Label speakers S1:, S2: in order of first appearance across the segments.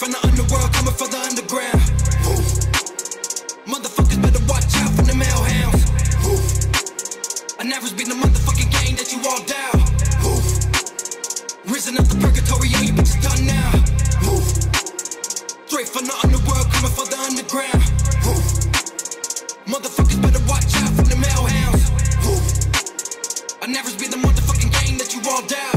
S1: from the underworld, coming for the underground. Woo. Motherfuckers better watch out from the mail hounds. Woo. I never been the motherfucking game that you all down. Woo. Risen up the purgatory, all you bitches done now. Woo. Straight from the underworld, coming for the underground. Woo. Motherfuckers better watch out from the mail hounds. Woo. I never been the motherfucking game that you all down.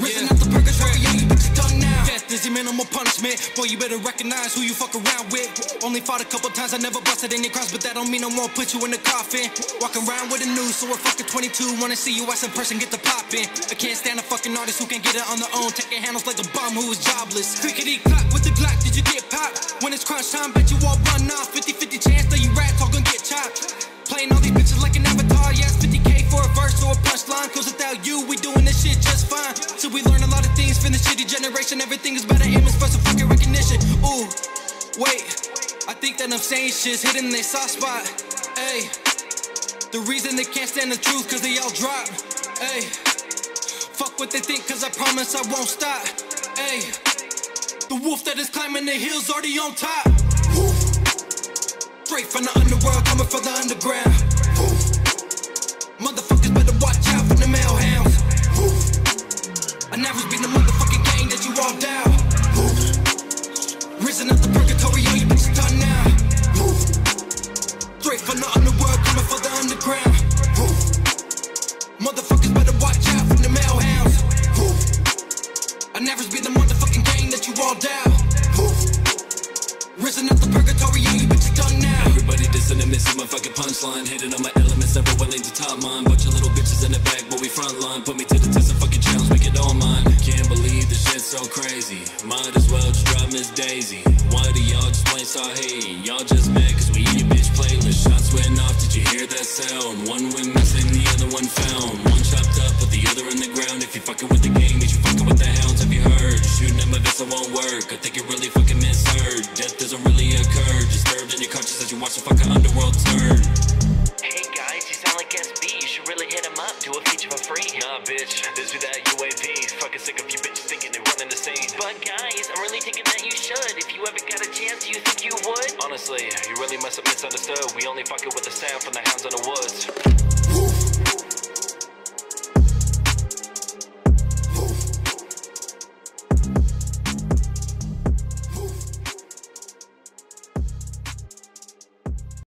S1: Risen up the purgatory, all you bitches done now. Is your minimal punishment. Boy, you better recognize who you fuck around with. Only fought a couple times, I never busted any cross, but that don't mean I won't put you in the coffin. Walk around with a noose, so a fucking 22. Wanna see you as a person, get the poppin'. I can't stand a fucking artist who can't get it on their own. Taking handles like a bum who is jobless. Crickety clap with the Glock, did you get popped? When it's crunch time, bet you all run off. 50 50 chance that you rats all gonna get chopped. Playing all these bitches like an avatar, yes, 50k for a verse or a punchline. Cause without you, we doing this shit just fine. Everything is better aim is for some fucking recognition. Ooh, wait, I think that I'm saying shit's hitting their soft spot. Hey, the reason they can't stand the truth, cause they all drop. Hey, fuck what they think, cause I promise I won't stop. Hey, the wolf that is climbing the hills already on top. Woo. Straight from the underworld, coming for the underground. Woo. Motherfuckers better watch out from the mail hounds. I never been the motherfucking that you all down. Risen up the purgatory, all you bitches done now. Woo. Straight from the underworld, coming for the underground. Motherfuckers better watch out from the mail hounds. I never been the motherfucking game that you all down. Risen up the purgatory, all you bitches done now.
S2: Everybody dissing and missing my fucking punchline. Hitting on my elements, never willing to top mine. Bunch of little bitches in the back, but we frontline. Put me so crazy. Might as well just drop Miss Daisy. Why do y'all just plain start hating? Y'all just mad cause we in your bitch playlist. Shots went off, did you hear that sound? One went missing, the other one found. One chopped up, but the other in the ground. If you fucking with the gang, means you fucking with the hounds. Have you heard? Shooting at my vessel won't work. I think you really fucking misheard. Death doesn't really occur. Disturbed in your conscience as you watch the fucking underworld turn.
S3: Hey guys, you sound like SB. You should really hit him up. Do a feature for free.
S2: Nah, bitch, this be that UAV. Honestly, you really must have misunderstood. We only fuck it with the sound from the hounds in the woods.